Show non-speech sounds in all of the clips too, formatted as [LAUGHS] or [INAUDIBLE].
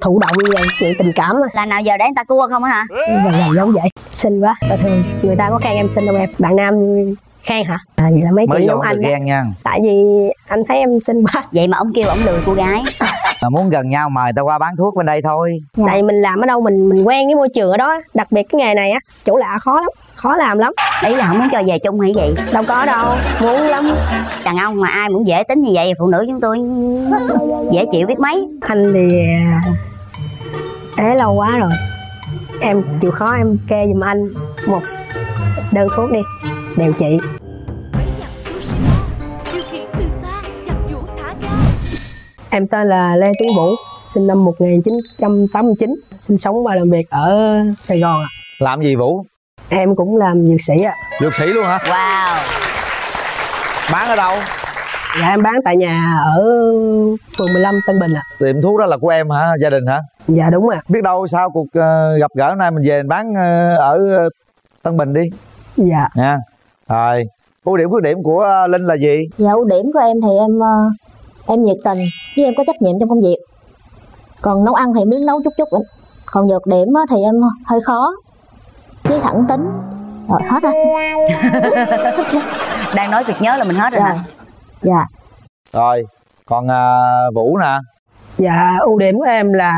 thụ động về chuyện tình cảm mà là nào giờ để người ta cua không á hả? Và là giống vậy. Xinh quá và thường người ta có khen em xinh không em? Bạn nam khen hả? À, vậy là mấy mới chị giống anh ghen nha. Tại vì anh thấy em xinh quá. Vậy mà ông kêu ông lừa cô gái. [LAUGHS] Mà muốn gần nhau mời ta qua bán thuốc bên đây thôi. Tại mình làm ở đâu mình mình quen cái môi trường ở đó. Đặc biệt cái nghề này á chỗ lạ khó lắm khó làm lắm. Ý là không muốn cho về chung hay vậy đâu có đâu. Muốn lắm. Đàn ông mà ai muốn dễ tính như vậy phụ nữ chúng tôi dễ chịu biết mấy. Anh thì ế lâu quá rồi. Em chịu khó em kê giùm anh một đơn thuốc đi. Thả ga. em tên là Lê Tuấn Vũ sinh năm 1989 sinh sống và làm việc ở Sài Gòn ạ. Làm gì vũ em cũng làm dược sĩ ạ. Dược sĩ luôn hả? Wow. Bán ở đâu? Dạ em bán tại nhà ở phường 15 Tân Bình ạ. Tiệm thuốc đó là của em hả? Gia đình hả? Dạ đúng ạ. Biết đâu sau cuộc ờ, gặp gỡ nay mình về mình bán ờ, ở ờ, Tân Bình đi. Dạ. Nha. Rồi ưu điểm khuyết điểm của Linh là gì? Dạ ưu điểm của em thì em em nhiệt tình với em có trách nhiệm trong công việc. Còn nấu ăn thì em biết nấu chút chút. Còn nhược điểm á thì em hơi khó với thẳng tính. Rồi hết rồi. [LAUGHS] đang nói sực nhớ là mình hết rồi Rồi. hả? Dạ. rồi còn ờ, Vũ nè. Dạ ưu điểm của em là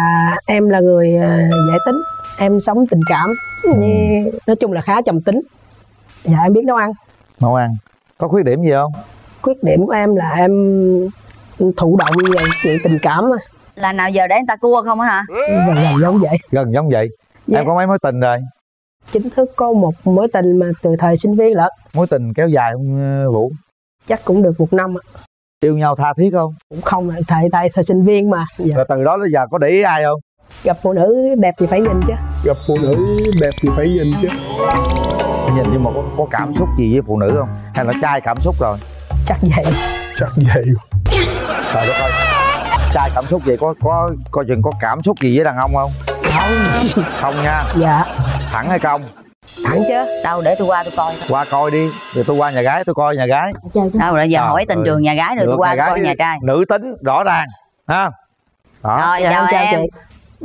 em là người à, dễ tính. Em sống tình cảm. Như nói chung là khá trầm tính. Dạ em biết nấu ăn. Nấu ăn. Có khuyết điểm gì không? Khuyết điểm của em là em thụ động về chuyện tình cảm mà là nào giờ để người ta cua không á hả? Và gần giống vậy. Gần giống vậy. Dạ. em có mấy mối tình rồi chính thức có một mối tình mà từ thời sinh viên lận. Mối tình kéo dài không ờ, Vũ? Chắc cũng được một năm ạ. yêu nhau tha thiết không? Cũng không thời tại thời sinh viên mà. Dạ. rồi từ đó đến giờ có để ý ai không? Gặp phụ nữ đẹp thì phải nhìn chứ. Gặp phụ nữ đẹp thì phải nhìn chứ. Nhìn nhưng mà có, có cảm xúc gì với phụ nữ không? Hay là trai cảm xúc rồi? Chắc vậy. Chắc vậy. Trời đất ơi trai cảm xúc vậy có có coi chừng có cảm xúc gì với đàn ông không không không nha. Dạ. Thẳng hay không? Thẳng chứ. Đâu để tôi qua tôi coi qua coi đi. Rồi tôi qua nhà gái tôi coi nhà gái. Đâu rồi giờ Trời hỏi tình trường nhà gái rồi tôi qua tôi coi nhà trai. nữ tính rõ ràng ha? Đó. Rồi dạ chào em chào em. chị.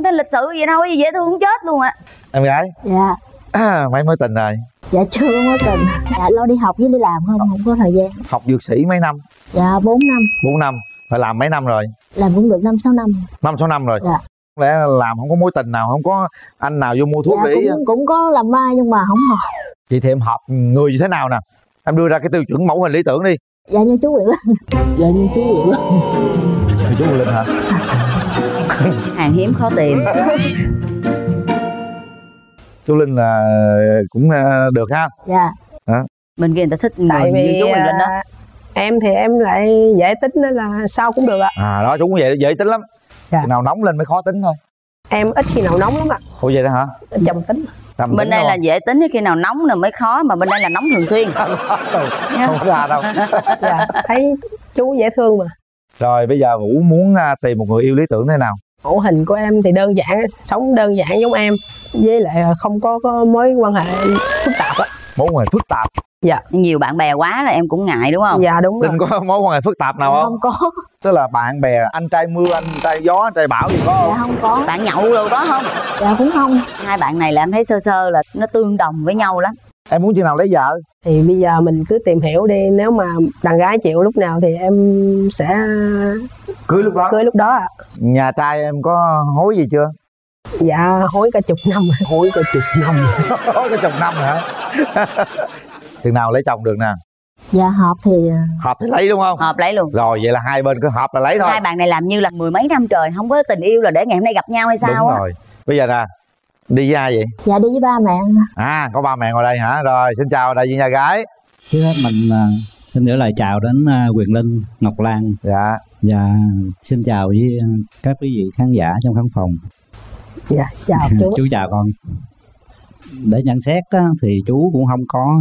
Tên lịch sự vậy thôi dễ thương chết luôn á em gái. Dạ. à, [CLEARS THROAT] mấy mối tình rồi? Dạ chưa mối tình. Dạ lo đi học với đi làm không không có thời gian. học dược sĩ mấy năm? Dạ 4 năm, 4 năm. Phải làm mấy năm rồi? Làm cũng được 5 6 năm. năm sáu năm rồi? Dạ. Lẽ làm không có mối tình nào không có anh nào vô mua thuốc Dạ để ý cũng cũng có làm mai nhưng mà không hợp. vậy thì em hợp người như thế nào nè? Em đưa ra cái tiêu chuẩn mẫu hình lý tưởng đi. Dạ như chú Quyền Linh. dạ như chú Nguyễn đó. thì chú linh hả? [LAUGHS] Hàng hiếm khó tìm. Chú linh là cũng ờ, được ha? Dạ. bên kia người ta thích tại người như vì chú mình lên đó. à, em thì em lại dễ tính nên là sao cũng được ạ. À đó chú cũng vậy dễ tính lắm Dạ. Khi nào nóng lên mới khó tính thôi. Em ít khi nào nóng lắm ạ. Ủa vậy đó hả? Trầm tính. Trầm bên đây không? là dễ tính khi nào nóng rồi mới khó mà bên đây là nóng thường xuyên. [LAUGHS] Không có ra đâu. [LAUGHS] Dạ thấy chú dễ thương mà. Rồi bây giờ vũ muốn à, tìm một người yêu lý tưởng thế nào? Mẫu hình của em thì đơn giản sống đơn giản giống em. Với lại là không có, có mối quan hệ phức tạp á mối quan hệ phức tạp nhiều bạn bè quá là em cũng ngại đúng không? Dạ đúng rồi. linh có mối quan hệ phức tạp nào Dạ, không? Không có. tức là bạn bè anh trai mưa anh trai gió anh trai bão gì có không? Dạ không có. bạn nhậu rồi có không? Dạ cũng không. hai bạn này là em thấy sơ sơ là nó tương đồng với nhau lắm. Em muốn chừng nào lấy vợ? Thì bây giờ mình cứ tìm hiểu đi. Nếu mà đàn gái chịu lúc nào thì em sẽ cưới lúc đó. Cưới lúc đó ạ. Nhà trai em có hối gì chưa? Dạ hối cả chục năm rồi. hối có chục năm. [LAUGHS] Hối có chục năm hả [LAUGHS] chừng nào lấy chồng được nè? Dạ hợp thì hợp thì lấy đúng không? Hợp lấy luôn. Rồi vậy là hai bên cứ hợp là lấy thôi. Hai bạn này làm như là mười mấy năm trời không có tình yêu là để ngày hôm nay gặp nhau hay sao đúng á. rồi. Bây giờ nè đi với ai vậy? Dạ đi với ba mẹ. à có ba mẹ ngồi đây hả? Rồi xin chào đại diện nhà gái. Trước hết mình à, xin gửi lời chào đến à, Quyền Linh, Ngọc Lan. Dạ. Và xin chào với các quý vị khán giả trong khán phòng. dạ chào [LAUGHS] chú. Chú chào con. Để nhận xét á, thì chú cũng không có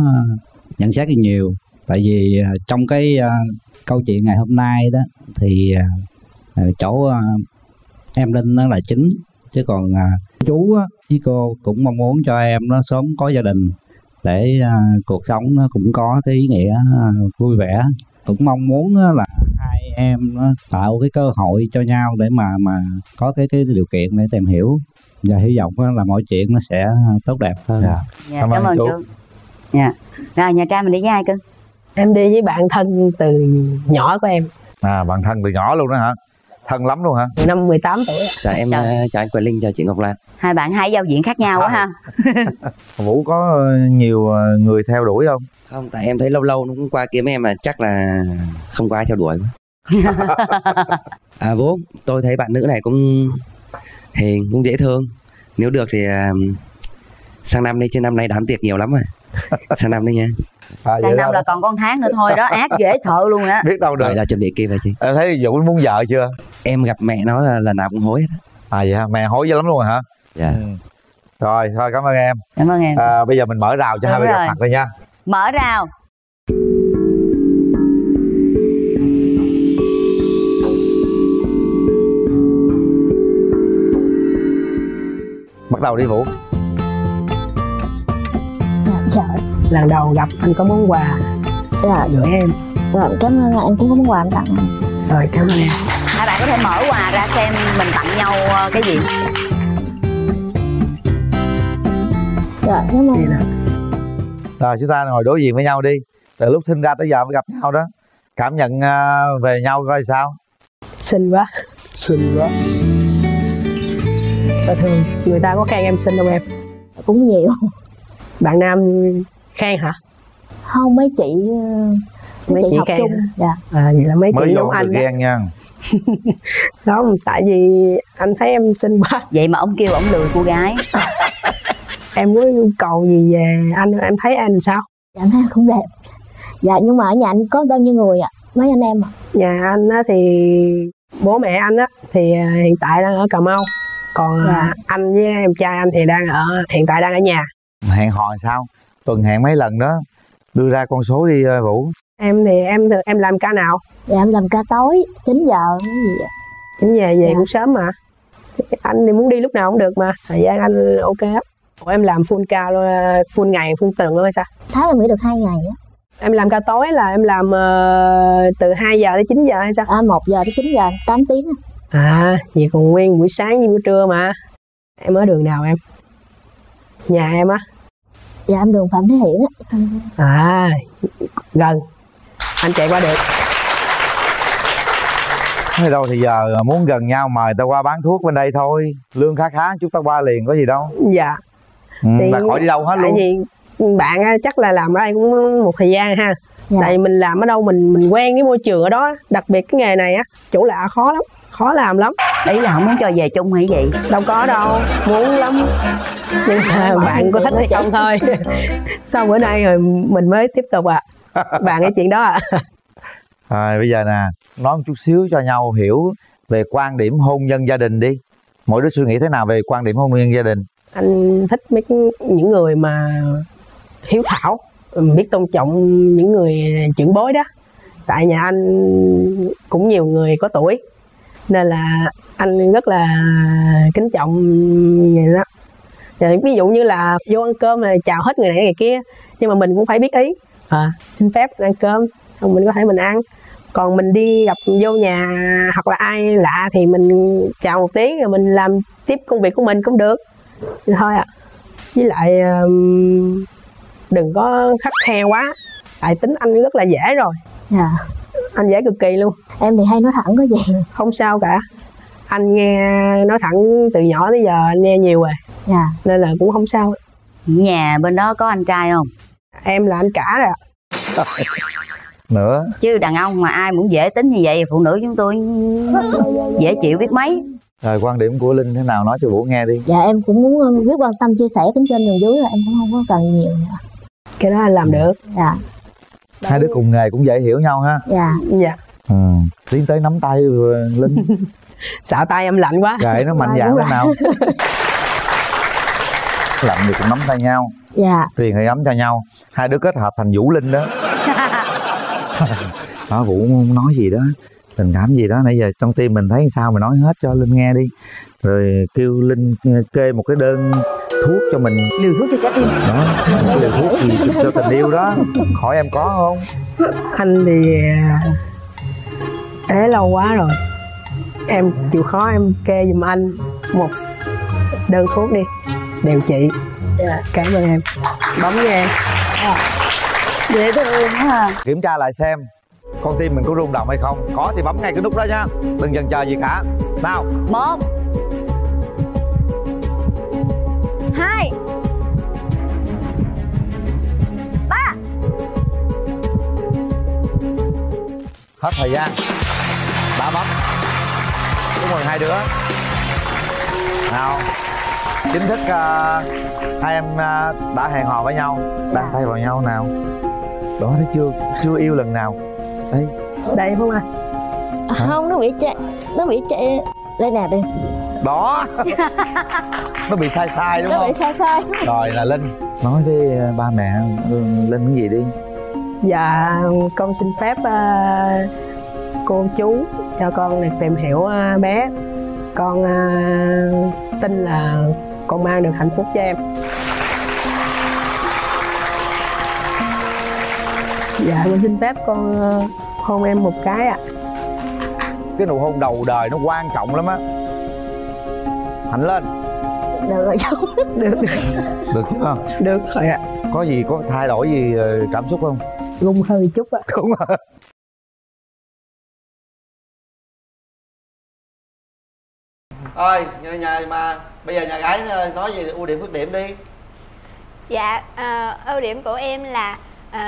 nhận xét nhiều, tại vì à, trong cái à, câu chuyện ngày hôm nay đó thì à, chỗ em Linh nó là chính, chứ còn chú với cô cũng mong muốn cho em nó sớm có gia đình để cuộc sống nó cũng có cái ý nghĩa vui vẻ. Cũng mong muốn là hai em nó tạo cái cơ hội cho nhau để mà mà có cái cái điều kiện để tìm hiểu. Và hy vọng là mọi chuyện nó sẽ tốt đẹp hơn. Dạ. dạ, Cảm cảm, ơn ơn chú. chú dạ rồi nhà trai mình đi với ai cưng em đi với bạn thân từ nhỏ của em à bạn thân từ nhỏ luôn đó hả thân lắm luôn hả năm 18 tuổi. Dạ em Trời. ờ, chào anh Quỳnh Linh, chào chị Ngọc Lan. hai bạn hai giao diện khác nhau quá ha [LAUGHS] vũ có ờ, nhiều ờ, người theo đuổi không Không, tại em thấy lâu lâu nó cũng qua kiếm em mà chắc là không có ai theo đuổi. [LAUGHS] à Vũ, tôi thấy bạn nữ này cũng hiền, cũng dễ thương. Nếu được thì sang năm đi, chứ năm nay đám tiệc nhiều lắm rồi. [LAUGHS] Sang năm đi nha. à, sang năm là còn con tháng nữa thôi đó ác dễ sợ luôn á biết đâu được Rồi là chuẩn bị kia vậy chị. em thấy vũ muốn vợ chưa Em gặp mẹ nó là lần nào cũng hối hết. á. à vậy hả mẹ hối dữ lắm luôn hả Dạ. ừ. rồi thôi cảm ơn em cảm ơn em à, bây giờ mình mở rào cho hai bên gặp rồi. mặt đây nha mở rào bắt đầu đi vũ lần đầu gặp anh có món quà. Dạ gửi em. Rồi cảm ơn anh cũng có món quà em tặng. Anh. rồi cảm ơn em. Hai bạn có thể mở quà ra xem mình tặng nhau ờ, cái gì? Dạ cảm ơn. Rồi chúng ta ngồi đối diện với nhau đi. Từ lúc sinh ra tới giờ mới gặp nhau đó. Cảm nhận à, về nhau coi sao. Xinh quá. Xinh quá. Và thường người ta có khen em xinh không em? Cũng nhiều. Bạn nam khen hả? Không mấy chị mấy, Mấy chị, chị học khen chung. dạ. À, vậy là mấy mới chị giống không anh được đó. ghen nha. [LAUGHS] Không tại vì anh thấy em xinh quá. Vậy mà ông kêu ông lừa cô gái. [LAUGHS] Em có nhu cầu gì về anh em thấy anh sao? Dạ em thấy anh cũng đẹp. Dạ nhưng mà ở nhà anh có bao nhiêu người ạ? Mấy anh em ạ? Nhà anh á thì bố mẹ anh á thì à, hiện tại đang ở cà mau. Còn à, Dạ. anh với em trai anh thì đang ở hiện tại đang ở nhà. Hẹn hò sao tuần hẹn mấy lần đó đưa ra con số đi à, vũ. Em thì em em làm ca nào? Dạ em làm ca tối 9 giờ cái gì ạ chính về về Dạ. cũng sớm mà. Anh thì muốn đi lúc nào cũng được mà thời gian anh ok á Ủa, em làm full ca luôn à, full ngày full tuần luôn hay sao? Tháng em nghỉ được hai ngày á. Em làm ca tối là em làm ờ, từ 2 giờ đến 9 giờ hay sao? À, 1 giờ tới 9 giờ 8 tiếng á. à vậy còn nguyên buổi sáng với buổi trưa mà. Em ở đường nào em? Nhà em á dạ em đường phạm thế hiển á. À gần. Anh chạy qua được. Nói đâu thì giờ muốn gần nhau mời tao qua bán thuốc bên đây thôi. Lương khá khá chúng ta qua liền có gì đâu. Dạ. Ừ, Thì- là khỏi đi đâu hết tại luôn. vì bạn á, chắc là làm ở đây cũng một thời gian ha. Dạ. tại mình làm ở đâu mình mình quen cái môi trường ở đó. Đặc biệt cái nghề này á chủ lạ khó lắm khó làm lắm. Ý là không muốn cho về chung hay gì? Đâu có đâu. Muốn lắm. Nhưng mà [LAUGHS] bạn có thích hay không thôi. sau [LAUGHS] bữa nay rồi mình mới tiếp tục à [LAUGHS] bạn cái chuyện đó à à, bây giờ nè nói một chút xíu cho nhau hiểu về quan điểm hôn nhân gia đình đi. Mỗi đứa suy nghĩ thế nào về quan điểm hôn nhân gia đình? Anh thích mấy những người mà hiếu thảo biết tôn trọng những người trưởng bối đó. Tại nhà anh cũng nhiều người có tuổi nên là anh rất là kính trọng vậy đó. Rồi ví dụ như là vô ăn cơm là chào hết người này người kia nhưng mà mình cũng phải biết ý. À, xin phép ăn cơm không mình có thể mình ăn. Còn mình đi gặp vô nhà hoặc là ai lạ thì mình chào một tiếng rồi mình làm tiếp công việc của mình cũng được. Thôi ạ. Với lại đừng có khắc khe quá. Tại tính anh rất là dễ rồi. Dạ anh dễ cực kỳ luôn. Em thì hay nói thẳng có gì. Không sao cả. Anh nghe nói thẳng từ nhỏ tới giờ anh nghe nhiều rồi. Dạ. Nên là cũng không sao. Nhà bên đó có anh trai không? Em là anh cả rồi ạ. Nữa. Chứ đàn ông mà ai cũng dễ tính như vậy phụ nữ chúng tôi dễ chịu biết mấy. Rồi quan điểm của linh thế nào? Nói cho vũ nghe đi. Dạ em cũng muốn ờ, biết quan tâm chia sẻ tính trên đường dưới là em cũng không có cần nhiều nữa. Cái đó anh làm được. Dạ hai đứa cùng nghề cũng dễ hiểu nhau ha. Dạ. Dạ. Ừ. tiến tới nắm tay linh [LAUGHS] sợ tay em lạnh quá. Gậy nó mạnh Đúng dạn rồi. thế nào. [LAUGHS] Lạnh thì cũng nắm tay nhau. Dạ. Tiền thì ấm cho nhau. Hai đứa kết hợp thành vũ linh đó. [LAUGHS] Đó vũ nói gì đó tình cảm gì đó. Nãy giờ trong tim mình thấy sao mà nói hết cho linh nghe đi. Rồi kêu linh kê một cái đơn thuốc cho mình. Liều thuốc cho trái tim. Đó liều thuốc gì cho tình yêu đó. Khỏi em có không? Anh thì à, ế lâu quá rồi. Em chịu khó em kê giùm anh một đơn thuốc đi. Điều trị. Cảm ơn em. Bấm với em dễ thương ha kiểm tra lại xem con tim mình có rung động hay không. Có thì bấm ngay cái nút đó nha. Đừng chần chờ gì cả. Nào. Một hai. Ba. Hết thời gian. Đã bấm. Chúc mừng hai đứa. Nào. Chính thức uh, hai em uh, đã hẹn hò với nhau. Đang tay vào nhau nào? Đó thấy chưa? Chưa yêu lần nào. Đây đây không anh à, không nó bị chạy nó bị chạy đây nè đây đó. [LAUGHS] Nó bị sai sai đúng nó không? bị sai sai. Rồi là linh nói với uh, ba mẹ ừ, linh cái gì đi? Dạ con xin phép ờ, cô chú cho con được tìm hiểu ờ, bé. Con ờ, tin là con mang được hạnh phúc cho em. Dạ con xin phép con ờ, hôn em một cái ạ. Cái nụ hôn đầu đời nó quan trọng lắm á hạnh lên. Được rồi chú được. Được. Chưa được rồi ạ. Có gì có thay đổi gì ờ, cảm xúc không? Rung hơi chút ạ. Không Thôi, nhà, nhà mà bây giờ nhà gái nói về ưu điểm khuyết điểm đi. Dạ, ờ, ưu điểm của em là ờ,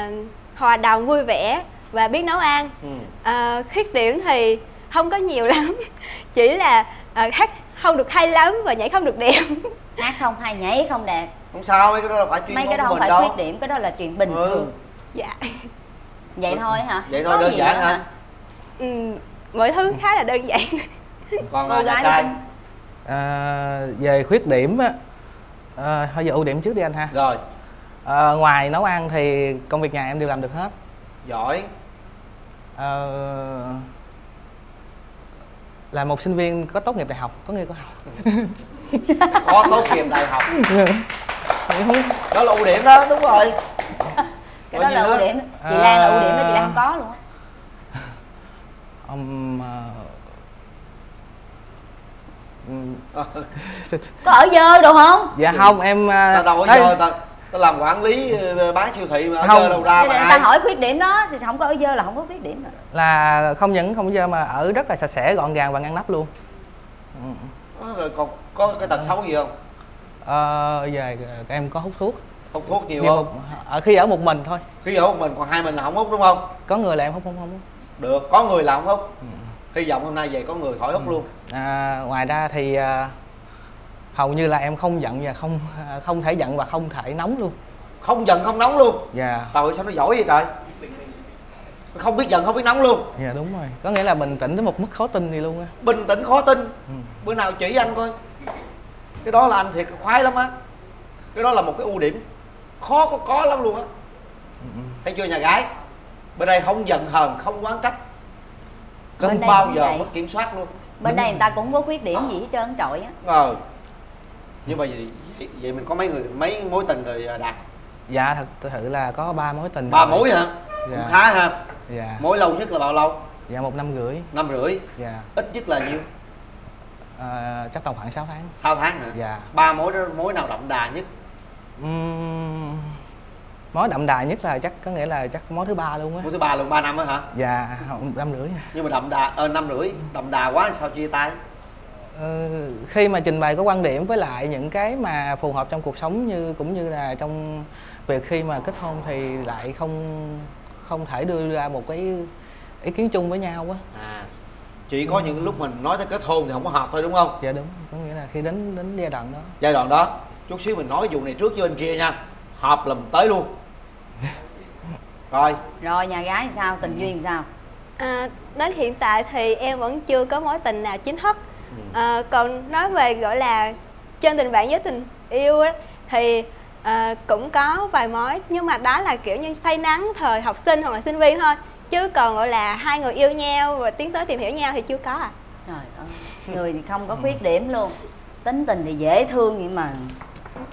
hòa đồng vui vẻ và biết nấu ăn. ừ. Ờ, khuyết điểm thì không có nhiều lắm, [LAUGHS] chỉ là ờ, hát không được hay lắm và nhảy không được đẹp. [LAUGHS] hát không hay nhảy không đẹp. Không sao, mấy cái đó là phải chuyên mấy cái đó không phải đâu. khuyết điểm cái đó là chuyện bình Ừ. thường. Dạ, vậy thôi hả? Vậy thôi, Có đơn gì giản nữa hả? ừ, mọi thứ khá là đơn giản. [LAUGHS] Còn Cô à, gái trai. À, về khuyết điểm á à, thôi giờ ưu điểm trước đi anh ha. Rồi, à, ngoài nấu ăn thì công việc nhà em đều làm được hết. Giỏi. À, là một sinh viên có tốt nghiệp đại học có người có học. [LAUGHS] Có tốt nghiệp đại học. Đó là ưu điểm đó, đúng rồi. [LAUGHS] Cái đó là ưu điểm. Chị Lan là ưu điểm đó chị Lan À. không có luôn á. Um, à, ừm, có ở dơ đồ không? Dạ không em à, Ta đâu có vô, ta, ta làm quản lý ờ, bán siêu thị mà ở Không. chơi đâu ra mà ta hỏi khuyết điểm đó thì không có ở dơ là không có khuyết điểm rồi là không những không dơ mà ở rất là sạch sẽ gọn gàng và ngăn nắp luôn. Đó, Rồi còn có cái tật xấu gì không? Ờ, về em có hút thuốc. Hút thuốc nhiều Nhưng không? một, ở khi ở một mình thôi. Khi ở một mình còn hai mình là không hút đúng không? có người là em hút không không hút. Được, có người là không hút. Ừ. Hy vọng hôm nay về có người khỏi hút luôn. À, ngoài ra thì à, hầu như là em không giận và không à, không thể giận và không thể nóng luôn. Không giận không nóng luôn? Dạ. Trời ơi, sao nó giỏi vậy trời? Không biết giận không biết nóng luôn. Dạ đúng rồi. Có nghĩa là bình tĩnh tới một mức khó tin gì luôn á. Bình tĩnh khó tin. Ừ. Bữa nào chỉ anh coi. Cái đó là anh thiệt khoái lắm á. Cái đó là một cái ưu điểm. Khó có có lắm luôn á. Ừ, Thấy chưa nhà gái? Bên đây không giận hờn không oán trách. Bên Không đây bao giờ mất kiểm soát luôn. Bên đây người ta cũng có khuyết điểm gì hết trơn trọi á Ờ Nhưng mà vậy, vậy, vậy mình có mấy người mấy mối tình rồi à, đạt dạ thật sự là có ba mối tình Ba mối hả? Cũng dạ khá ha dạ Mối lâu nhất là bao lâu? dạ một năm rưỡi Năm rưỡi dạ Ít nhất là nhiêu? à, chắc tầm khoảng 6 tháng Sáu tháng hả? dạ Ba mối đó mối nào đậm đà nhất? Ừm, mối đậm đà nhất là chắc có nghĩa là chắc mối thứ ba luôn á Mối thứ ba luôn ba năm á hả? dạ năm rưỡi Nhưng mà đậm đà, ờ, năm rưỡi Đậm đà quá sao chia tay? Ờ, khi mà trình bày có quan điểm với lại những cái mà phù hợp trong cuộc sống như cũng như là trong việc khi mà kết hôn thì lại không không thể đưa ra một cái ý kiến chung với nhau á. À Chỉ có những lúc mình nói tới kết hôn thì không có hợp thôi đúng không? dạ đúng. Có nghĩa là khi đến đến giai đoạn đó. Giai đoạn đó. Chút xíu mình nói vụ này trước với bên kia nha. Hợp là mình tới luôn. [LAUGHS] Rồi. Rồi nhà gái thì sao? Tình duyên sao? À, đến hiện tại thì em vẫn chưa có mối tình nào chính thức. Ừ. À, còn nói về gọi là trên tình bạn với tình yêu á, thì à, cũng có vài mối nhưng mà đó là kiểu như say nắng thời học sinh hoặc là sinh viên thôi. Chứ còn gọi là hai người yêu nhau và tiến tới tìm hiểu nhau thì chưa có à. Trời ơi người thì không có khuyết điểm luôn. Tính tình thì dễ thương nhưng mà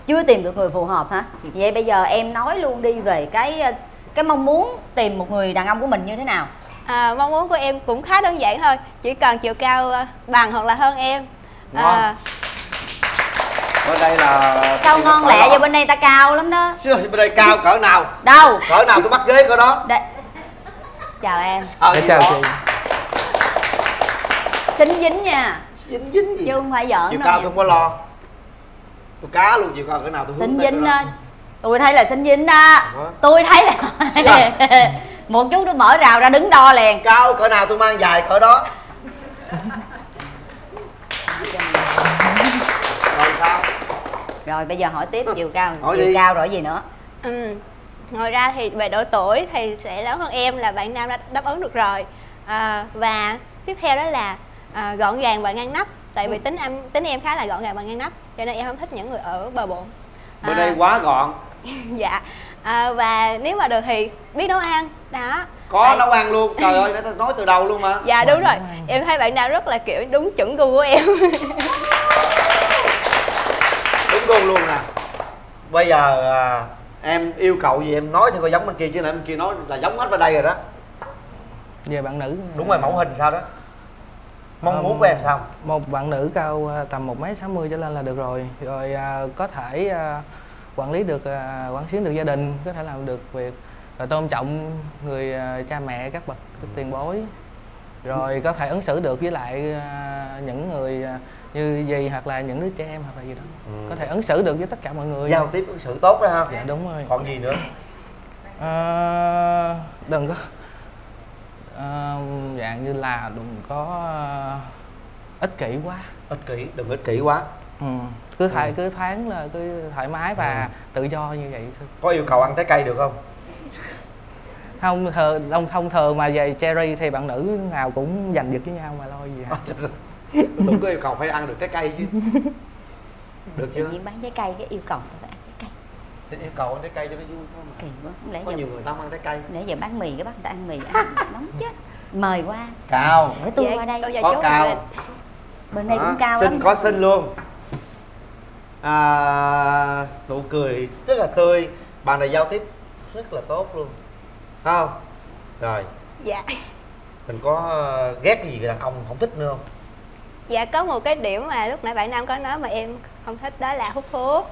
chưa tìm được người phù hợp hả? Vậy bây giờ em nói luôn đi về cái cái mong muốn tìm một người đàn ông của mình như thế nào à, mong muốn của em cũng khá đơn giản thôi chỉ cần chiều cao à, bằng hoặc là hơn em. À, bên đây là sao ngon lẹ vậy? Bên đây ta cao lắm đó. Chứ bên đây cao cỡ nào? Đâu? Cỡ nào tôi bắt ghế cỡ đó? Đây chào em. Để gì chào đó. chị. Xính dính nha. Dính dính gì? Chứ không phải giỡn chiều đâu cao nha. tôi không có lo. Tôi cá luôn chiều cao cỡ nào tôi hướng xính tới cỡ dính đó. đó tôi thấy là xính dính đó. Tôi thấy là [LAUGHS] một chút nó mở rào ra đứng đo liền. Cao cỡ nào tôi mang dài cỡ đó? Rồi sao? Rồi bây giờ hỏi tiếp chiều cao Hỏi chiều đi. cao rồi gì nữa? Ừ. ngoài ra thì về độ tuổi thì sẽ lớn hơn em là bạn nam đã đáp ứng được rồi. À, và tiếp theo đó là à, gọn gàng và ngăn nắp tại vì tính em tính em khá là gọn gàng và ngăn nắp cho nên em không thích những người ở bờ bộn. Bên À. đây quá gọn. [LAUGHS] Dạ à, và nếu mà được thì biết nấu ăn. Đó. Có Tại- nấu ăn luôn. Trời ơi để tôi nói từ đầu luôn mà. Dạ đúng rồi. Em thấy bạn nam rất là kiểu đúng chuẩn gu của em. [LAUGHS] Đúng luôn luôn nè. Bây giờ à, em yêu cậu gì em nói thì coi giống bên kia chứ nãy bên kia nói là giống hết bên đây rồi đó. Về bạn nữ. Đúng rồi mẫu hình sao đó? Mong muốn của em sao? Một bạn nữ cao à, tầm một mấy sáu mươi trở lên là được rồi. Rồi à, có thể à, quản lý được à, quản xuyến được gia đình có thể làm được việc rồi tôn trọng người à, cha mẹ các bậc tiền bối. Rồi có thể ứng xử được với lại à, những người à, như gì hoặc là những đứa trẻ em hoặc là gì đó. Ừ. có thể ứng xử được với tất cả mọi người. Giao tiếp ứng xử tốt đó ha. Dạ đúng rồi. Còn gì nữa? Ờ, đừng có. Ờ, dạng như là đừng có ích kỷ quá. Ích kỷ đừng ích kỷ quá. Ừ. cứ thoải cứ thoáng là cứ thoải mái và tự do như vậy có yêu cầu ăn trái cây được không? Không thờ ông thông thường mà về cherry thì bạn nữ nào cũng giành giật với nhau mà lo gì hả tôi có yêu cầu phải ăn được trái cây chứ. [LAUGHS] Được tự chưa? nhiên bán trái cây cái yêu cầu phải ăn trái cây. Thì yêu cầu ăn trái cây cho nó vui thôi mà. Kỳ quá không lẽ có giờ nhiều người ta không ăn trái cây. Nãy giờ bán mì cái bắt người ta ăn mì ăn [LAUGHS] nóng chết. Mời qua. Cao. Để tôi Dạ, qua đây. có cao. bên đây cũng cao lắm. có xinh luôn à, nụ cười rất là tươi. Bạn này giao tiếp rất là tốt luôn. Phải không? Rồi. Dạ. Mình có ờ, ghét cái gì về đàn ông không thích nữa không? Dạ có một cái điểm mà lúc nãy bạn nam có nói mà em không thích đó là hút thuốc.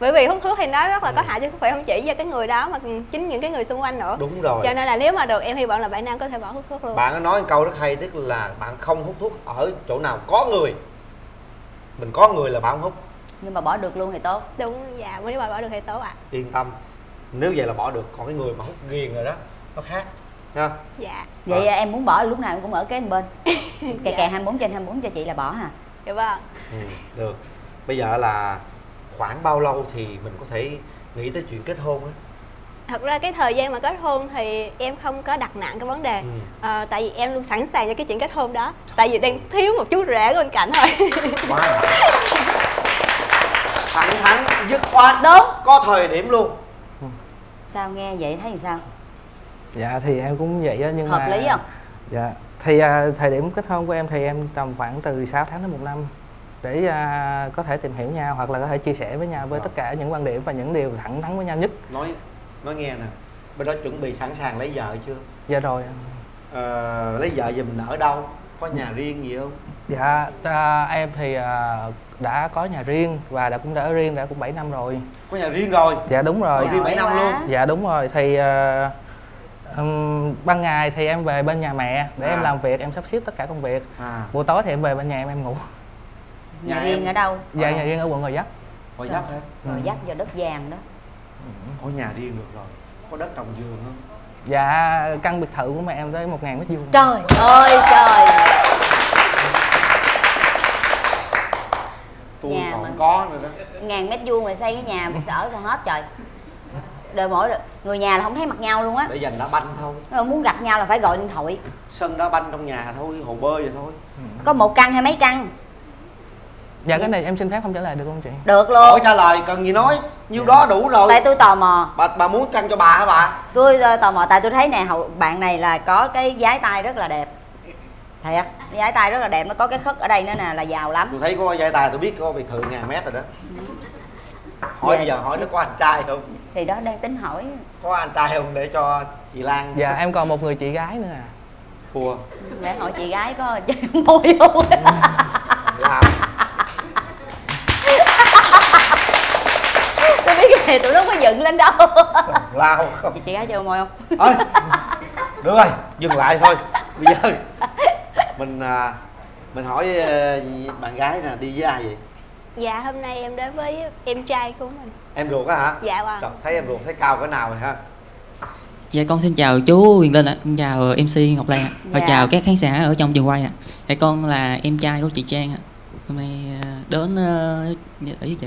Bởi vì hút thuốc thì nó rất là có hại cho sức khỏe không chỉ cho cái người đó mà chính những cái người xung quanh nữa. Đúng rồi. Cho nên là nếu mà được em hy vọng là bạn nam có thể bỏ hút thuốc luôn. Bạn có nói một câu rất hay tức là bạn không hút thuốc ở chỗ nào có người. Mình có người là bạn không hút nhưng mà bỏ được luôn thì tốt. Đúng dạ nếu mà bỏ được thì tốt ạ. Yên tâm. Nếu vậy là bỏ được còn cái người mà hút ghiền rồi đó nó khác ha dạ. Vậy Ờ. em muốn bỏ lúc nào em cũng ở kế bên. [LAUGHS] Kè Dạ. kè 24 trên 24 cho chị là bỏ hả? Dạ vâng. Ừ, được. Bây giờ là khoảng bao lâu thì mình có thể nghĩ tới chuyện kết hôn á? Thật ra cái thời gian mà kết hôn thì em không có đặt nặng cái vấn đề. Ừ. Ờ, tại vì em luôn sẵn sàng cho cái chuyện kết hôn đó. Tại vì đang thiếu một chút rễ bên cạnh thôi. Quá [LAUGHS] thẳng thắn dứt khoát đúng. có thời điểm luôn. Sao nghe vậy thấy sao? Dạ thì em cũng vậy á nhưng hợp mà lý không? Dạ thì à, thời điểm kết hôn của em thì em tầm khoảng từ 6 tháng đến một năm để à, có thể tìm hiểu nhau hoặc là có thể chia sẻ với nhau với tất cả những quan điểm và những điều thẳng thắn với nhau nhất. Nói nói nghe nè bên đó chuẩn bị sẵn sàng lấy vợ chưa? Dạ rồi. Ờ, lấy vợ giùm ở đâu? Có nhà riêng gì không? Dạ ta, em thì à, đã có nhà riêng và đã cũng đã ở riêng đã cũng 7 năm rồi. Có nhà riêng rồi? Dạ đúng rồi. Ở riêng bảy năm quá. luôn. Dạ đúng rồi. Thì à, ừm, ban ngày thì em về bên nhà mẹ để em À. làm việc em sắp xếp tất cả công việc. À. Buổi tối thì em về bên nhà em em ngủ. Nhà, Nhà riêng em- ở đâu? Dạ đâu? nhà riêng ở quận Gò Vấp. Hồi dắt hả? Rồi dắt vào đất vàng đó. Có nhà riêng được rồi. Có đất trồng vườn không? Dạ căn biệt thự của mẹ em tới một ngàn mét vuông. Trời ơi trời tôi Nhà còn mình. có nữa đó. ngàn mét vuông mà xây cái nhà bị sở sao hết trời. Đời mỗi người nhà là không thấy mặt nhau luôn á. Để dành đá banh thôi. Rồi muốn gặp nhau là phải gọi điện thoại. Sân đá banh trong nhà thôi hồ bơi vậy thôi. Có một căn hay mấy căn? Dạ cái này em xin phép không trả lời được không chị? Được luôn. Hỏi trả lời cần gì nói? Nhiêu đó đủ rồi. Tại tôi tò mò. Bà bà muốn căn cho bà hả bà? Tôi ờ, tò mò tại tôi thấy nè hậu bạn này là có cái giái tay rất là đẹp thiệt. Giái tay rất là đẹp nó có cái khất ở đây nữa nè là giàu lắm. Tôi thấy có giải tài tôi biết có biệt thự ngàn mét rồi đó. Hỏi Về. bây giờ hỏi nó có anh trai không? Thì đó đang tính hỏi. Có anh trai không để cho chị Lan dạ em còn một người chị gái nữa à. Thua. Lẽ hỏi chị gái có chơi [LAUGHS] môi không? Làm. [LAUGHS] Tôi biết cái này tụi nó có dựng lên đâu. Lao không? Chị, chị gái chơi môi không? Ơi, được rồi dừng lại thôi. Bây giờ mình à, mình hỏi ờ, bạn gái nè đi với ai vậy? Dạ hôm nay em đến với em trai của mình. Em ruột á hả? Dạ vâng. Trời, thấy em ruột thấy cao cỡ nào rồi ha Dạ con xin chào chú Huyền Linh ạ, con chào MC Ngọc Lan ạ. Và Dạ. chào các khán giả ở trong trường quay ạ. Dạ con là em trai của chị Trang ạ. Hôm nay ờ, đến ờ, ở với chị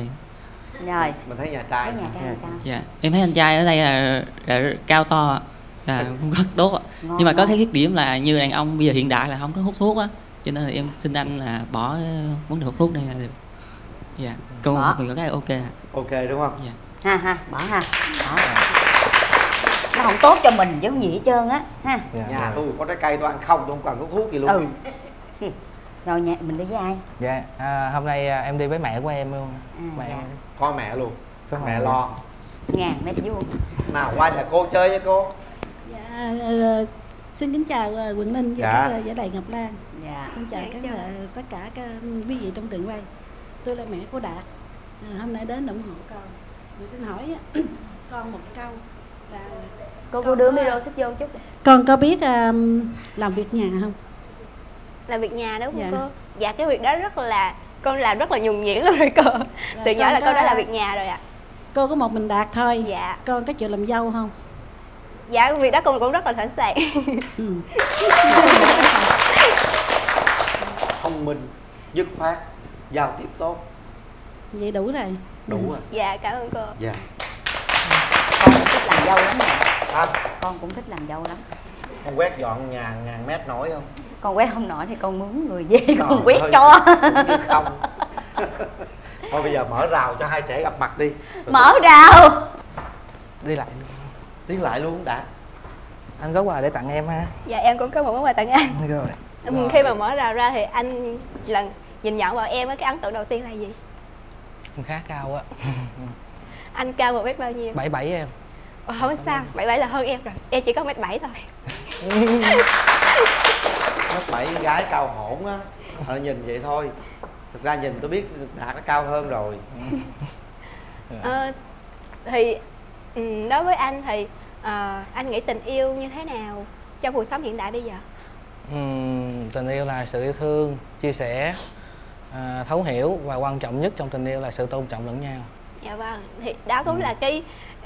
rồi. Mình thấy nhà trai thấy nhà trai là sao? Dạ em thấy anh trai ở đây là, là cao to ạ là cũng rất tốt ạ. Ngon Nhưng mà có cái khuyết điểm là như đàn ông bây giờ hiện đại là không có hút thuốc á Cho nên là em xin anh là bỏ ờ, vấn đề hút thuốc đây là được. Dạ, con Bỏ. mình có cái ok ok đúng không? Dạ. Ha ha bỏ ha bỏ nó không tốt cho mình chứ không gì hết trơn á ha. Nhà tôi có trái cây tôi ăn không tôi không cần thuốc thuốc gì luôn. Ừ. Rồi nhà mình đi với ai? Dạ à, hôm nay à, em đi với mẹ của em luôn. À, mẹ dạ. có mẹ luôn. Có mẹ mẹ. lo. Ngàn mét vuông nào qua nhà cô chơi với cô Dạ, ờ, xin kính chào ờ, Quỳnh Linh và Dạ. các giả đài Ngọc Lan. dạ Xin chào các ờ, tất cả các quý vị trong trường quay. Tôi là mẹ của Đạt. Ờ, hôm nay đến ủng hộ con. Mình xin hỏi [CLEARS THROAT] con một câu là cô cô đưa có- micro xích vô chút con có biết ờ, làm việc nhà không? Làm việc nhà đúng không Dạ. cô? Dạ cái việc đó rất là con làm rất là nhuần nhuyễn luôn rồi cô Từ nhỏ là con đã làm việc nhà rồi ạ Cô có một mình Đạt thôi. Dạ Con có chịu làm dâu không? Dạ việc đó con cũng rất là sẵn sàng Ừ. [LAUGHS] thông minh dứt khoát giao tiếp tốt. Vậy đủ rồi. đủ rồi. Dạ cảm ơn cô. Dạ. Con cũng thích làm dâu lắm nè. À, con cũng thích làm dâu lắm. Con quét dọn ngàn ngàn mét nổi không? Con quét không nổi thì con mướn người về con Trời quét ơi, cho. cũng không. [LAUGHS] Thôi bây giờ mở rào cho hai trẻ gặp mặt đi. Rồi mở rào. Đi lại tiến lại luôn đã. Anh có quà để tặng em ha. Dạ em cũng có một món quà tặng anh. [LAUGHS] Rồi. Khi mà mở rào ra thì anh lần nhìn nhận vào em á, cái ấn tượng đầu tiên là gì? em khá cao á. [LAUGHS] Anh cao một mét bao nhiêu? bảy bảy em. Ồ, không sao, bảy bảy là hơn em rồi. Em chỉ có mét bảy thôi. [LAUGHS] Mét bảy gái cao hổn á. Họ nhìn vậy thôi. Thực ra nhìn tôi biết đạt nó cao hơn rồi. Ờ, Thì ừ, đối với anh thì ờ, anh nghĩ tình yêu như thế nào trong cuộc sống hiện đại bây giờ? Ừm, tình yêu là sự yêu thương chia sẻ à, thấu hiểu và quan trọng nhất trong tình yêu là sự tôn trọng lẫn nhau. Dạ vâng, thì đó cũng là cái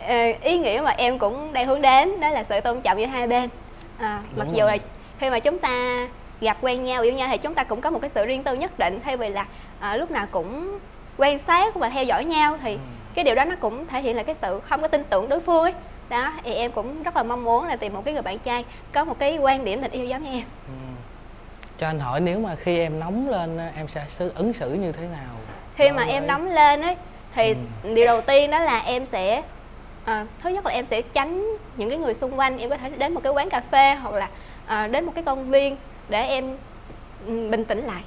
ờ, ý nghĩa mà em cũng đang hướng đến Đó là sự tôn trọng giữa hai bên. À, Mặc Đúng dù rồi. là khi mà chúng ta gặp quen nhau, yêu nhau thì chúng ta cũng có một cái sự riêng tư nhất định. Thay vì là à, lúc nào cũng quan sát và theo dõi nhau Thì cái điều đó nó cũng thể hiện là cái sự không có tin tưởng đối phương ấy. Đó thì em cũng rất là mong muốn là tìm một cái người bạn trai có một cái quan điểm tình yêu giống như em cho anh hỏi nếu mà khi em nóng lên em sẽ xử ứng xử như thế nào? Khi mà em nóng lên ấy thì điều đầu tiên đó là em sẽ à, thứ nhất là em sẽ tránh những cái người xung quanh. Em có thể đến một cái quán cà phê hoặc là à, đến một cái công viên để em ừ, bình tĩnh lại.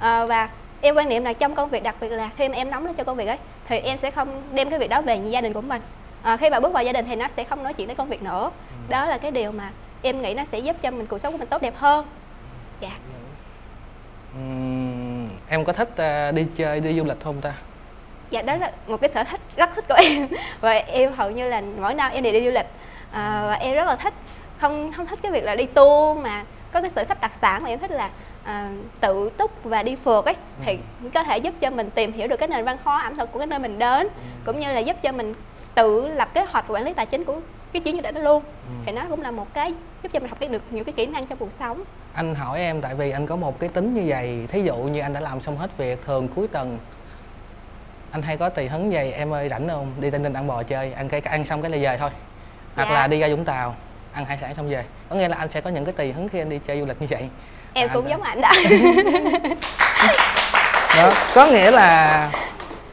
À, và em quan niệm là trong công việc đặc biệt là khi mà em nóng lên cho công việc ấy thì em sẽ không đem cái việc đó về gia đình của mình. À, khi mà bước vào gia đình thì nó sẽ không nói chuyện tới công việc nữa. Đó là cái điều mà em nghĩ nó sẽ giúp cho mình cuộc sống của mình tốt đẹp hơn. Dạ. Ừm, em có thích à, đi chơi đi du lịch không ta? Dạ đó là một cái sở thích rất thích của [LAUGHS] em. Và em hầu như là mỗi năm em đều đi du lịch. À, và em rất là thích không không thích cái việc là đi tour mà có cái sự sắp đặt sẵn mà em thích là à, tự túc và đi phượt ấy thì có thể giúp cho mình tìm hiểu được cái nền văn hóa ẩm thực của cái nơi mình đến cũng như là giúp cho mình tự lập kế hoạch quản lý tài chính của cái chuyến du lịch đó luôn. Thì nó cũng là một cái giúp cho mình học cái được nhiều cái kỹ năng trong cuộc sống. Anh hỏi em tại vì anh có một cái tính như vậy thí dụ như anh đã làm xong hết việc thường cuối tuần anh hay có tùy hứng vậy em ơi rảnh không? Đi tây ninh ăn bò chơi ăn cái ăn xong cái là về thôi. Hoặc Dạ. là đi ra vũng tàu ăn hải sản xong về. Có nghĩa là anh sẽ có những cái tùy hứng khi anh đi chơi du lịch như vậy em À, cũng giống anh đó. [LAUGHS] Đó có nghĩa là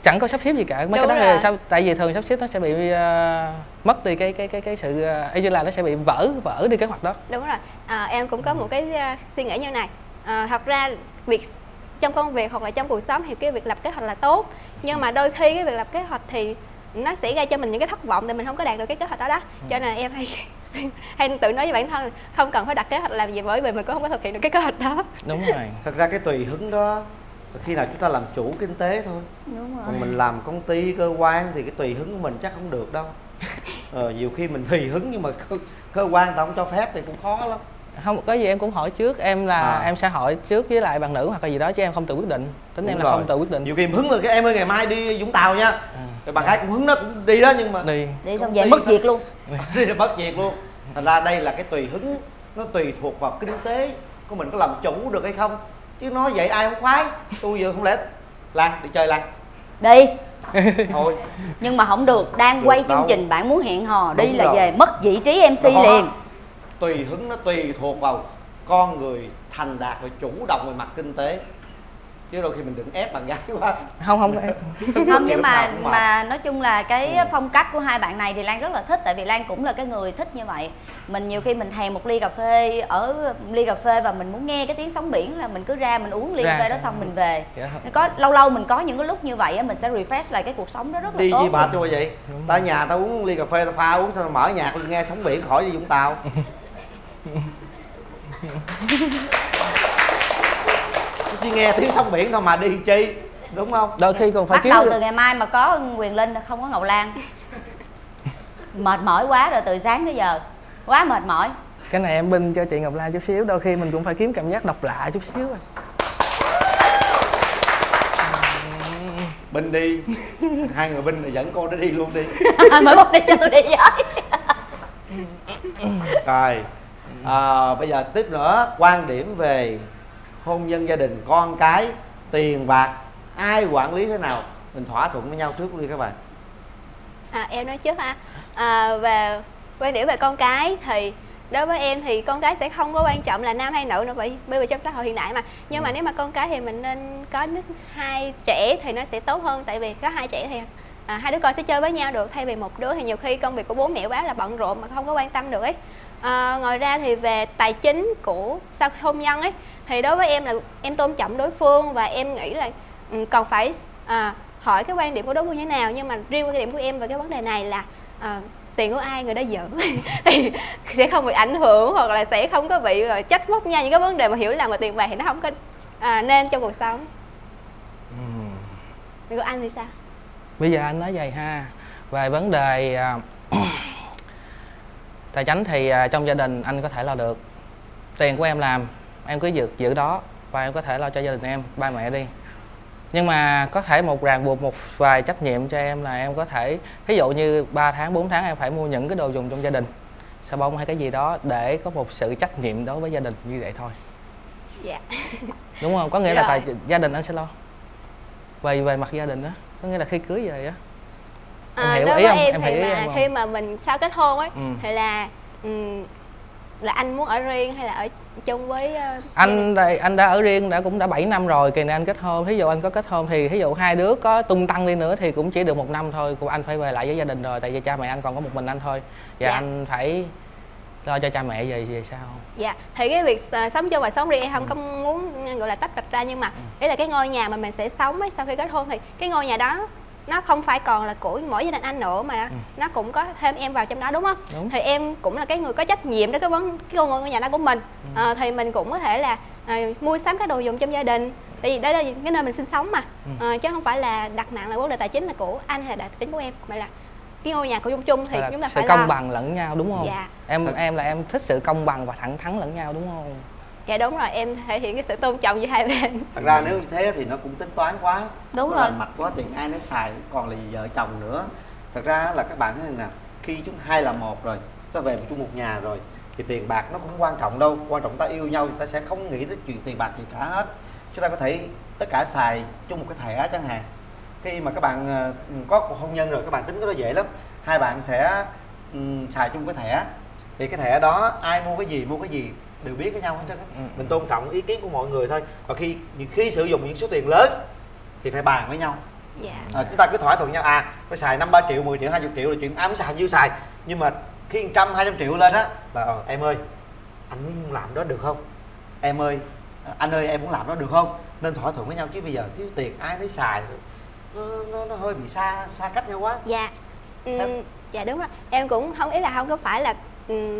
chẳng có sắp xếp gì cả. Mấy Đúng cái đó rồi. thì sao? Tại vì thường sắp xếp nó sẽ bị ờ, mất đi cái cái cái cái sự uh, như là nó sẽ bị vỡ vỡ đi kế hoạch đó. Đúng rồi. À, em cũng có một cái à, suy nghĩ như này. À, thật ra việc trong công việc hoặc là trong cuộc sống thì cái việc lập kế hoạch là tốt. Nhưng mà đôi khi cái việc lập kế hoạch thì nó sẽ gây cho mình những cái thất vọng tại mình không có đạt được cái kế hoạch đó đó. Cho nên em hay hay tự nói với bản thân không cần phải đặt kế hoạch làm gì bởi vì mình cũng không có thực hiện được cái kế hoạch đó. Đúng rồi. Thật ra cái tùy hứng đó khi nào chúng ta làm chủ kinh tế thôi. Đúng rồi. Còn mình làm công ty cơ quan thì cái tùy hứng của mình chắc không được đâu. [LAUGHS] Ờ, nhiều khi mình tùy hứng nhưng mà cơ, cơ quan ta không cho phép thì cũng khó lắm không có gì em cũng hỏi trước. Em là À. em sẽ hỏi trước với lại bạn nữ hoặc là gì đó chứ em không tự quyết định. Tính em Đúng là rồi. không tự quyết định. Nhiều khi hứng là cái em ơi ngày mai đi vũng tàu nha. Rồi bạn gái cũng hứng đó cũng đi đó nhưng mà đi. Đi xong về mất việc luôn. [LAUGHS] Đi là mất việc luôn. Thành ra đây là cái tùy hứng nó tùy thuộc vào kinh tế của mình có làm chủ được hay không. Chứ nói vậy ai không khoái. Tôi giờ không lẽ lan đi chơi lan. Đi. [LAUGHS] Thôi. Nhưng mà không được đang Được quay đâu. chương trình bạn muốn hẹn hò đi Đúng là rồi. về mất vị trí mc Đó. liền tùy hứng nó tùy thuộc vào con người thành đạt và chủ động về mặt kinh tế. Chứ đôi khi mình đừng ép bạn gái quá. Không không em [LAUGHS] không nhưng mà mà nói chung là cái phong cách của hai bạn này thì lan rất là thích tại vì lan cũng là cái người thích như vậy. Mình nhiều khi mình thèm một ly cà phê ở ly cà phê và mình muốn nghe cái tiếng sóng biển là mình cứ ra mình uống ly Ra cà phê đó xong. mình về. Dạ. có lâu lâu mình có những cái lúc như vậy á, mình sẽ refresh lại cái cuộc sống đó rất là đi tốt. gì mệt cho vậy? Ta nhà ta uống ly cà phê ta pha uống xong mở nhạc lên nghe sóng biển khỏi đi vũng tàu [LAUGHS] chỉ nghe tiếng sóng biển thôi mà đi chi đúng không? Đôi khi còn phải bắt kiếm đầu được- từ ngày mai mà có quyền linh là không có ngọc lan. Mệt mỏi quá rồi từ sáng tới giờ. Quá mệt mỏi. Cái này em binh cho chị ngọc lan chút xíu đôi khi mình cũng phải kiếm cảm giác độc lạ chút xíu à. binh đi. Hai người binh thì dẫn cô nó đi luôn đi. [LAUGHS] Mới một đi cho tôi đi với. Rồi à, bây giờ tiếp nữa quan điểm về hôn nhân gia đình con cái tiền bạc ai quản lý thế nào? Mình thỏa thuận với nhau trước đi các bạn. À, em nói trước ha. À, về quan điểm về con cái thì đối với em thì con cái sẽ không có quan trọng là nam hay nữ nữa bởi vì trong xã hội hiện đại mà. Nhưng mà nếu mà con cái thì mình nên có hai trẻ thì nó sẽ tốt hơn. Tại vì có hai trẻ thì à, hai đứa con sẽ chơi với nhau được. Thay vì một đứa thì nhiều khi công việc của bố mẹ quá là bận rộn mà không có quan tâm được ấy à, ngoài ra thì về tài chính của sau khi hôn nhân ấy thì đối với em là em tôn trọng đối phương và em nghĩ là ừ, còn phải à, hỏi cái quan điểm của đối phương như thế nào. Nhưng mà riêng quan điểm của em về cái vấn đề này là à, tiền của ai người đó giữ [LAUGHS] thì sẽ không bị ảnh hưởng hoặc là sẽ không có bị trách móc nhau những cái vấn đề mà hiểu lầm về tiền bạc thì nó không có à, nên trong cuộc sống. Còn của anh thì sao? Bây giờ anh nói vậy ha. Về vấn đề tài chính thì à, trong gia đình anh có thể lo được. Tiền của em làm em cứ giữ giữ đó và em có thể lo cho gia đình em ba mẹ đi. Nhưng mà có thể một ràng buộc một vài trách nhiệm cho em là em có thể ví dụ như 3 tháng 4 tháng em phải mua những cái đồ dùng trong gia đình xà bông hay cái gì đó để có một sự trách nhiệm đối với gia đình như vậy thôi. Dạ. Đúng không? Có nghĩa là Rồi. tài gia đình anh sẽ lo. Về về mặt gia đình đó có nghĩa là khi cưới về á à, hiểu đối ý với không? em Em thì mà em không? khi mà mình sau kết hôn ấy Ừ. thì là ừm, là anh muốn ở riêng hay là ở chung với ờ, anh đây anh đã ở riêng đã cũng đã 7 năm rồi kỳ này anh kết hôn ví dụ anh có kết hôn thì ví dụ hai đứa có tung tăng đi nữa thì cũng chỉ được một năm thôi còn anh phải về lại với gia đình rồi tại vì cha mẹ anh còn có một mình anh thôi và Dạ. anh phải lo cho cha mẹ về về sao Dạ, thì cái việc ờ, sống chung và sống riêng em không có muốn gọi là tách bạch ra nhưng mà ý là cái ngôi nhà mà mình sẽ sống ấy sau khi kết hôn thì cái ngôi nhà đó nó không phải còn là của mỗi gia đình anh nữa mà nó cũng có thêm em vào trong đó đúng không? Đúng. Thì em cũng là cái người có trách nhiệm đối cái vấn cái ngôi ngôi nhà đó của mình. Ờ, thì mình cũng có thể là ờ, mua sắm các đồ dùng trong gia đình. Tại vì đây là cái nơi mình sinh sống mà. Ờ, chứ không phải là đặt nặng là vấn đề tài chính là của anh hay là tài chính của em mà là cái ngôi nhà của chung chung thì Là chúng ta sự phải công lo. bằng lẫn nhau đúng không Dạ. em em là em thích sự công bằng và thẳng thắn lẫn nhau đúng không Dạ đúng rồi, em thể hiện cái sự tôn trọng giữa hai bên. thật ra nếu như thế thì nó cũng tính toán quá. Đúng nó rồi. mạch quá tiền ai nấy xài còn là vợ chồng nữa. Thật ra là các bạn thấy nè khi chúng hai là một rồi ta về chung một nhà rồi thì tiền bạc nó cũng quan trọng đâu. Quan trọng ta yêu nhau thì ta sẽ không nghĩ tới chuyện tiền bạc gì cả hết. Chúng ta có thể tất cả xài chung một cái thẻ chẳng hạn. Khi mà các bạn ờ, có cuộc hôn nhân rồi các bạn tính cái đó dễ lắm. Hai bạn sẽ ừm, xài chung cái thẻ. Thì cái thẻ đó ai mua cái gì mua cái gì đều biết với nhau hết trơn á. Ừ. mình tôn trọng ý kiến của mọi người thôi và khi khi sử dụng những số tiền lớn thì phải bàn với nhau Dạ. à, chúng ta cứ thỏa thuận nhau à phải xài năm ba triệu 10 triệu 20 triệu là chuyện ai muốn xài nhiêu xài nhưng mà khi trăm hai trăm triệu lên á là ờ, em ơi anh muốn làm đó được không em ơi anh ơi em muốn làm đó được không nên thỏa thuận với nhau chứ bây giờ thiếu tiền ai lấy xài nó, nó, nó hơi bị xa xa cách nhau quá Dạ. Ừ, dạ đúng rồi. Em cũng không ý là không có phải là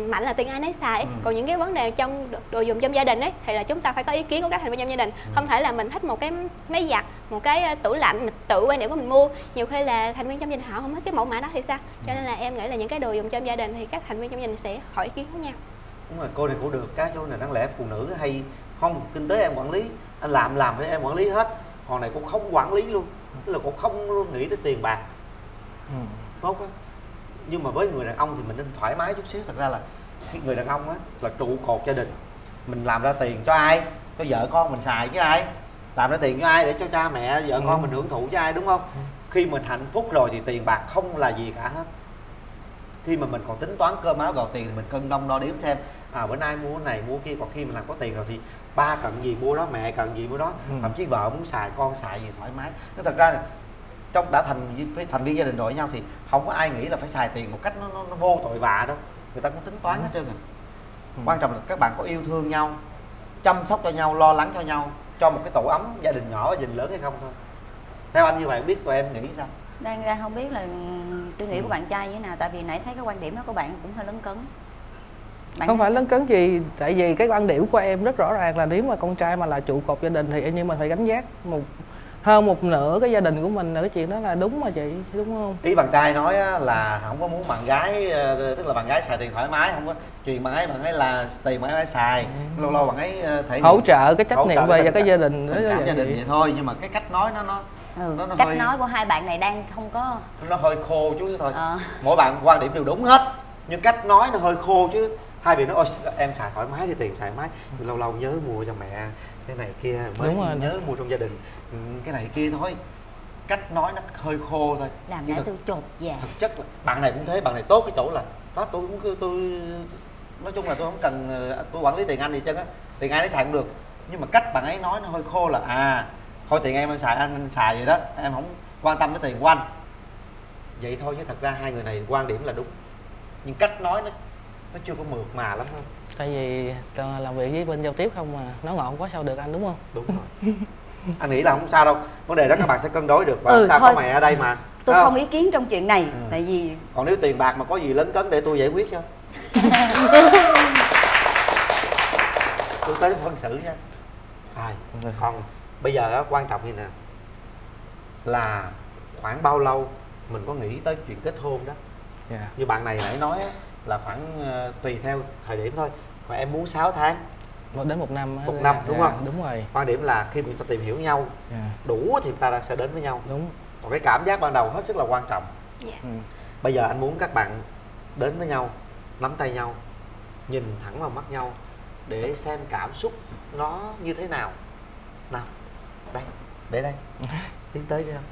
mạnh là tiền ai nấy xài Ừ. còn những cái vấn đề trong đồ- dùng trong gia đình ấy thì là chúng ta phải có ý kiến của các thành viên trong gia đình. Ừ. không thể là mình thích một cái máy giặt một cái ờ, tủ lạnh mình tự quan điểm của mình mua. Nhiều khi là thành viên trong gia đình họ không thích cái mẫu mã đó thì sao? Cho nên là em nghĩ là những cái đồ dùng trong gia đình thì các thành viên trong gia đình sẽ hỏi ý kiến với nhau. Đúng rồi cô này cũng được. Cái chỗ này đáng lẽ phụ nữ hay không? Kinh tế em quản lý. Anh làm làm với em quản lý hết. Còn này cũng không quản lý luôn. Tức là cũng không nghĩ tới tiền bạc. Ừ. tốt á nhưng mà với người đàn ông thì mình nên thoải mái chút xíu. Thật ra là khi người đàn ông á là trụ cột gia đình. Mình làm ra tiền cho ai? Cho vợ con mình xài với ai? Làm ra tiền cho ai để cho cha mẹ vợ con Ừ. mình hưởng thụ với ai đúng không? Khi mình hạnh phúc rồi thì tiền bạc không là gì cả hết. Khi mà mình còn tính toán cơm áo gạo tiền thì mình cân đong đo đếm xem à bữa nay mua cái này mua cái kia còn khi mình làm có tiền rồi thì ba cần gì mua đó mẹ cần gì mua đó. Ừ. thậm chí vợ muốn xài con xài gì thoải mái. Nên thật ra là trong đã thành với thành viên gia đình rồi với nhau thì không có ai nghĩ là phải xài tiền một cách nó, nó, nó vô tội vạ đâu. Người ta cũng tính toán hết trơn rồi Ừ. quan trọng là các bạn có yêu thương nhau chăm sóc cho nhau lo lắng cho nhau cho một cái tổ ấm gia đình nhỏ và gia đình lớn hay không thôi. Theo anh như vậy biết tụi em nghĩ sao? Đang đang không biết là suy nghĩ Ừ. của bạn trai như thế nào tại vì nãy thấy cái quan điểm đó của bạn cũng hơi lấn cấn. Bạn không thấy phải lấn cấn gì tại vì cái quan điểm của em rất rõ ràng là nếu mà con trai mà là trụ cột gia đình thì em như mình phải gánh vác một hơn một nửa cái gia đình của mình là cái chuyện đó là đúng mà chị đúng không ý bạn trai nói á, là không có muốn bạn gái ờ, tức là bạn gái xài tiền thoải mái không có chuyện bạn ấy bạn ấy là tiền bạn ấy xài lâu lâu bạn ấy ờ, thể hỗ trợ cái trách nhiệm về cái gia đình đó gia đình vậy. vậy thôi nhưng mà cái cách nói nó nó ừ. nó- nó cách hơi- nói của hai bạn này đang không có nó hơi khô chút thôi Ờ. mỗi bạn quan điểm đều đúng hết nhưng cách nói nó hơi khô chứ hai vị nói ôi em xài thoải mái thì tiền xài mái nhưng lâu lâu nhớ mua cho mẹ cái này kia mới Đúng rồi. nhớ mua trong gia đình. Ừ, cái này kia thôi. Cách nói nó hơi khô thôi. Làm để thực- tôi chột dạ. thực chất là bạn này cũng thế bạn này tốt cái chỗ là đó tôi cũng cứ- tôi nói chung là tôi không cần ờ, tôi quản lý tiền anh gì chân á. Tiền ai lấy xài cũng được. Nhưng mà cách bạn ấy nói nó hơi khô là à thôi tiền em anh xài anh, anh xài vậy đó. Em không quan tâm tới tiền của anh. Vậy thôi chứ thật ra hai người này quan điểm là đúng. Nhưng cách nói nó nó chưa có mượt mà lắm thôi tại vì làm việc với bên giao tiếp không mà nó ngọn quá sao được anh đúng không? Đúng rồi. Anh nghĩ là không sao đâu. Vấn đề đó các bạn sẽ cân đối được và Ừ, sao thôi. có mẹ ở đây mà. Tôi Thấy không ý kiến trong chuyện này Ừ. tại vì còn nếu tiền bạc mà có gì lớn cấn để tôi giải quyết cho? [LAUGHS] Tôi tới phân xử nha. Rồi còn bây giờ á, quan trọng như nè là khoảng bao lâu mình có nghĩ tới chuyện kết hôn đó? Dạ. như bạn này nãy nói á, là khoảng ờ, tùy theo thời điểm thôi. Mà em muốn 6 tháng. Một đến một năm một năm đúng Dạ, không? đúng rồi. Quan điểm là khi mà chúng ta tìm hiểu nhau Dạ. đủ thì chúng ta sẽ đến với nhau. Đúng. Còn cái cảm giác ban đầu hết sức là quan trọng. Dạ. Ừ. bây giờ anh muốn các bạn đến với nhau nắm tay nhau nhìn thẳng vào mắt nhau để xem cảm xúc nó như thế nào. Nào đây để đây. [LAUGHS] Tiến tới đi không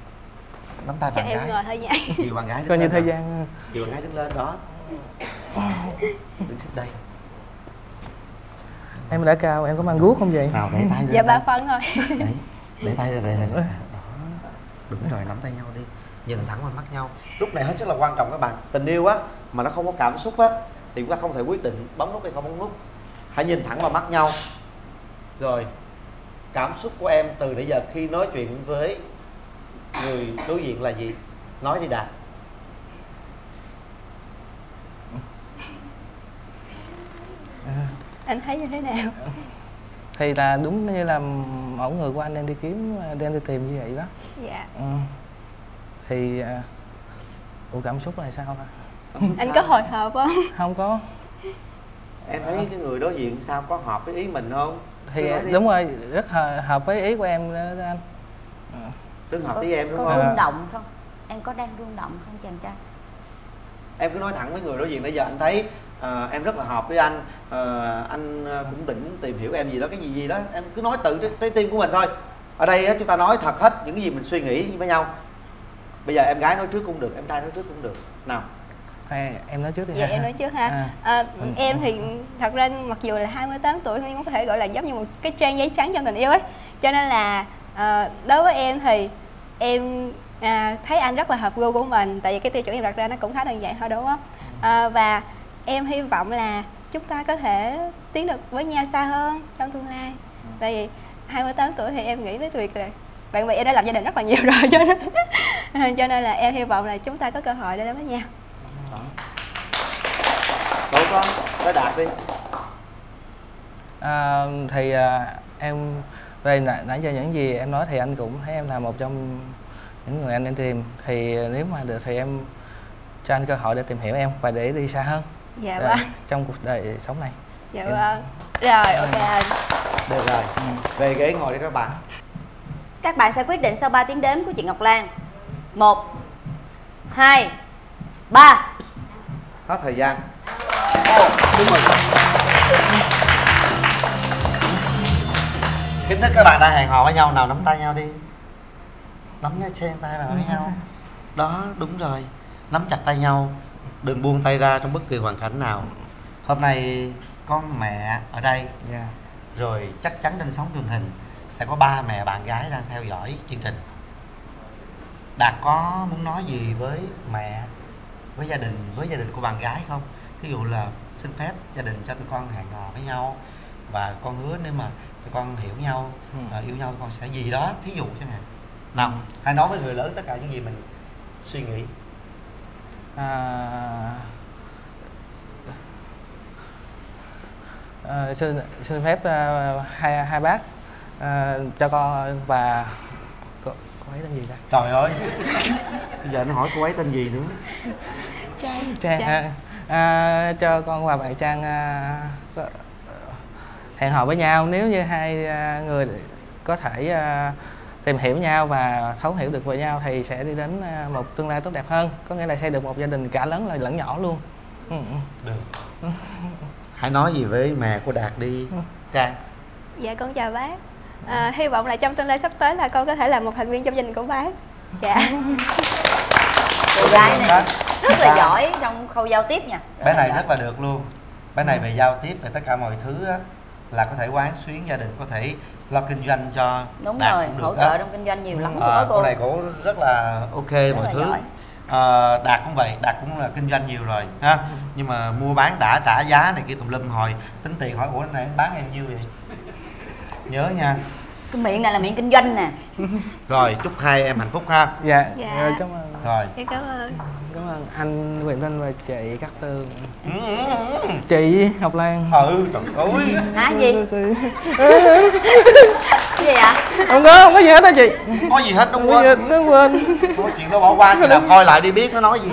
nắm tay cho bạn em gái. ngồi hơi dìu bạn gái coi như thời gian. Dìu bạn gái đứng lên đó đứng xích đây. Em đã cao em có mang guốc không vậy? Nào để tay dạ ba phân thôi đấy để tay ra đây này đó đúng rồi nắm tay nhau đi. Nhìn thẳng vào mắt nhau. Lúc này hết sức là quan trọng các bạn. Tình yêu á mà nó không có cảm xúc á thì chúng ta không thể quyết định bấm nút hay không bấm nút. Hãy nhìn thẳng vào mắt nhau. Rồi cảm xúc của em từ nãy giờ khi nói chuyện với người đối diện là gì? Nói đi đạt anh thấy như thế nào? Thì là đúng như là mẫu người của anh đang đi kiếm đang đi tìm như vậy đó. Dạ. Ừ. thì à, ủa cảm xúc là sao ta? Anh có hồi hộp không? [LAUGHS] Không có. Em thấy cái người đối diện sao có hợp với ý mình không? Thì đi. đúng rồi rất hợp, với ý của em đó, đó anh. Đừng hợp với em đúng có không? rung động không? Em có đang rung động không chàng trai? Em cứ nói thẳng với người đối diện nãy giờ anh thấy ờ, em rất là hợp với anh. Ờ, anh ờ, cũng định tìm hiểu em gì đó cái gì gì đó. Em cứ nói tự trái- tim của mình thôi. Ở đây á, chúng ta nói thật hết những cái gì mình suy nghĩ với nhau. Bây giờ em gái nói trước cũng được em trai nói trước cũng được. Nào. Hay, em nói trước đi dạ ha. em nói trước ha. À. à, em thì thật ra mặc dù là 28 tuổi nhưng cũng có thể gọi là giống như một cái trang giấy trắng trong tình yêu ấy. Cho nên là ờ, đối với em thì em à, thấy anh rất là hợp gu của mình. Tại vì cái tiêu chuẩn em đặt ra nó cũng khá đơn giản thôi đúng không? À, và em hy vọng là chúng ta có thể tiến được với nhau xa hơn trong tương lai. Tại vì 28 tuổi thì em nghĩ tới việc là bạn bè em đã lập gia đình rất là nhiều rồi cho nên [LAUGHS] cho nên là em hy vọng là chúng ta có cơ hội để đến với nhau. Tốt quá tới đạt đi. À, thì à, em về nãy, nãy giờ những gì em nói thì anh cũng thấy em là một trong những người anh đang tìm. Thì nếu mà được thì em cho anh cơ hội để tìm hiểu em và để đi xa hơn Dạ vâng. trong cuộc đời sống này. Dạ Em- vâng. Rồi ok anh. Được rồi. Về ghế ngồi đi các bạn. Các bạn sẽ quyết định sau 3 tiếng đếm của chị Ngọc Lan. 1 2 3 hết thời gian. Kính thưa các bạn đã hẹn hò với nhau nào nắm tay nhau đi. Nắm cái xen tay vào với nhau. đó đúng rồi. Nắm chặt tay nhau đừng buông tay ra trong bất kỳ hoàn cảnh nào. Hôm nay có mẹ ở đây. Dạ. rồi chắc chắn trên sóng truyền hình sẽ có ba mẹ bạn gái đang theo dõi chương trình. Đạt có muốn nói gì với mẹ với gia đình với gia đình của bạn gái không? Thí dụ là xin phép gia đình cho tụi con hẹn hò với nhau và con hứa nếu mà tụi con hiểu nhau Ừ. à, yêu nhau con sẽ gì đó thí dụ chẳng hạn. Nào hãy nói với người lớn tất cả những gì mình suy nghĩ À, à, xin xin phép à, hai hai bác à, cho con và cô, cô ấy tên gì ta? trời ơi. Bây giờ nó hỏi cô ấy tên gì nữa. Trang Trang à, à, cho con và bạn Trang à, có, hẹn hò với nhau. Nếu như hai à, người có thể à, tìm hiểu nhau và thấu hiểu được về nhau thì sẽ đi đến à, một tương lai tốt đẹp hơn. Có nghĩa là xây được một gia đình cả lớn là lẫn nhỏ luôn. Ừ. ừ. được. [LAUGHS] Hãy nói gì với mẹ của đạt đi trang? Dạ con chào bác. À, hy vọng là trong tương lai sắp tới là con có thể là một thành viên trong gia đình của bác. Dạ. [LAUGHS] Cô gái này rất là giỏi trong khâu giao tiếp nha. Bé này rất là được luôn. Bé này về giao tiếp về tất cả mọi thứ á, là có thể quán xuyến gia đình có thể lo kinh doanh cho Đúng Đạt rồi, cũng được hỗ đó. trợ trong kinh doanh nhiều lắm à, cô cô. này cổ rất là ok mọi là thứ. giỏi. à, đạt cũng vậy đạt cũng là kinh doanh nhiều rồi ha. Nhưng mà mua bán đã trả giá này kia tùm lum hồi tính tiền hỏi ủa này anh bán em nhiêu vậy? Nhớ nha. Cái miệng này là miệng kinh doanh nè. Rồi chúc hai em hạnh phúc ha. Dạ, Dạ. dạ. cảm ơn. Rồi. Dạ cảm ơn cảm ơn anh Quyền Linh và chị Cát Tường Ừ, chị Ngọc Lan. Ừ trời ơi. Hả gì? Cái gì ạ không có không có gì hết á chị. Có gì hết đúng quên. nó quên. Có chuyện đó bỏ qua khi nào coi lại đi biết nó nói gì